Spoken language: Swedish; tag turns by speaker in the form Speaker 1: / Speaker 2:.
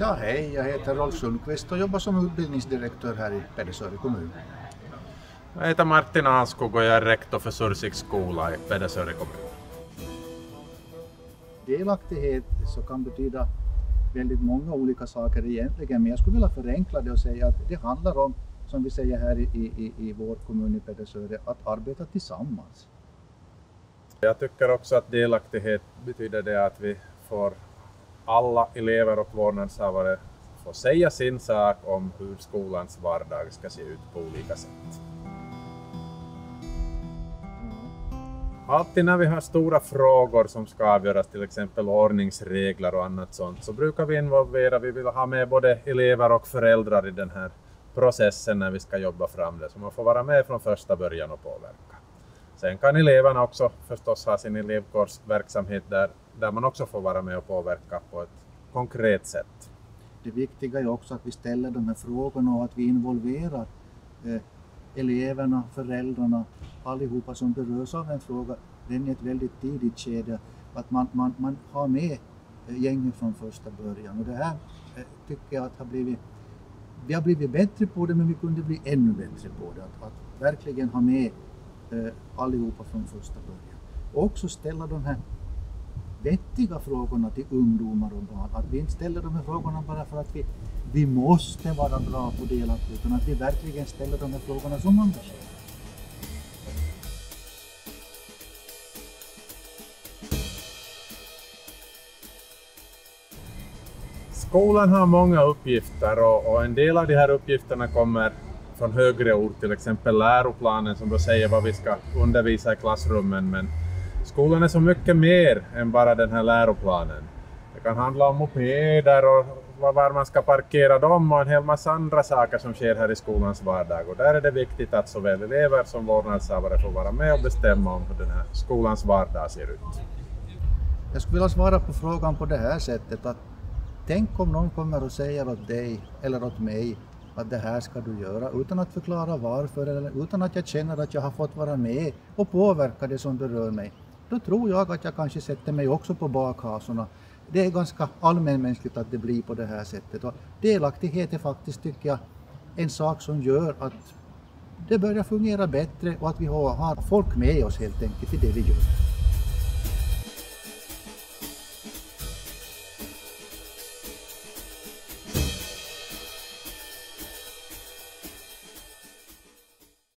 Speaker 1: Ja, hej, jag heter Rolf Sundqvist och jobbar som utbildningsdirektör här i Pedersöre kommun.
Speaker 2: Jag heter Martin Anskog och jag är rektor för Sursiks skola i Pedersöre kommun.
Speaker 1: Delaktighet så kan betyda väldigt många olika saker egentligen, men jag skulle vilja förenkla det och säga att det handlar om, som vi säger här i, i, i vår kommun i Pedersöre, att arbeta tillsammans.
Speaker 2: Jag tycker också att delaktighet betyder det att vi får alla elever och vårdnadshavare får säga sin sak om hur skolans vardag ska se ut på olika sätt. Alltid när vi har stora frågor som ska avgöras, till exempel ordningsregler och annat sånt, så brukar vi involvera, vi vill ha med både elever och föräldrar i den här processen när vi ska jobba fram det, så man får vara med från första början och påverka. Sen kan eleverna också förstås ha sin elevkårsverksamhet där, där man också får vara med och påverka på ett konkret sätt.
Speaker 1: Det viktiga är också att vi ställer de här frågorna och att vi involverar eh, eleverna, föräldrarna, allihopa som berörs av en fråga redan i ett väldigt tidigt skede. Att man, man, man har med eh, gänget från första början. Och det här eh, tycker jag att har blivit, vi har blivit bättre på det men vi kunde bli ännu bättre på det. Att, att verkligen ha med eh, allihopa från första början. Och också ställa de här vettiga frågorna till ungdomar och barn. Att vi inte ställer de här frågorna bara för att vi, vi måste vara bra på delaktighet, utan att vi verkligen ställer de här frågorna som engagerar.
Speaker 2: Skolan har många uppgifter och, och, en del av de här uppgifterna kommer från högre ord, till exempel läroplanen som då säger vad vi ska undervisa i klassrummen. Men skolan är så mycket mer än bara den här läroplanen. Det kan handla om mopeder och var man ska parkera dem och en hel massa andra saker som sker här i skolans vardag. Och där är det viktigt att såväl elever som vårdnadshavare får vara med och bestämma om hur den här skolans vardag ser ut.
Speaker 1: Jag skulle vilja svara på frågan på det här sättet att tänk om någon kommer och säger åt dig eller åt mig att det här ska du göra utan att förklara varför eller utan att jag känner att jag har fått vara med och påverka det som berör mig. Då tror jag att jag kanske sätter mig också på bakhasorna. Det är ganska allmänmänskligt att det blir på det här sättet. Och delaktighet är faktiskt, tycker jag, en sak som gör att det börjar fungera bättre och att vi har folk med oss helt enkelt i det vi gör.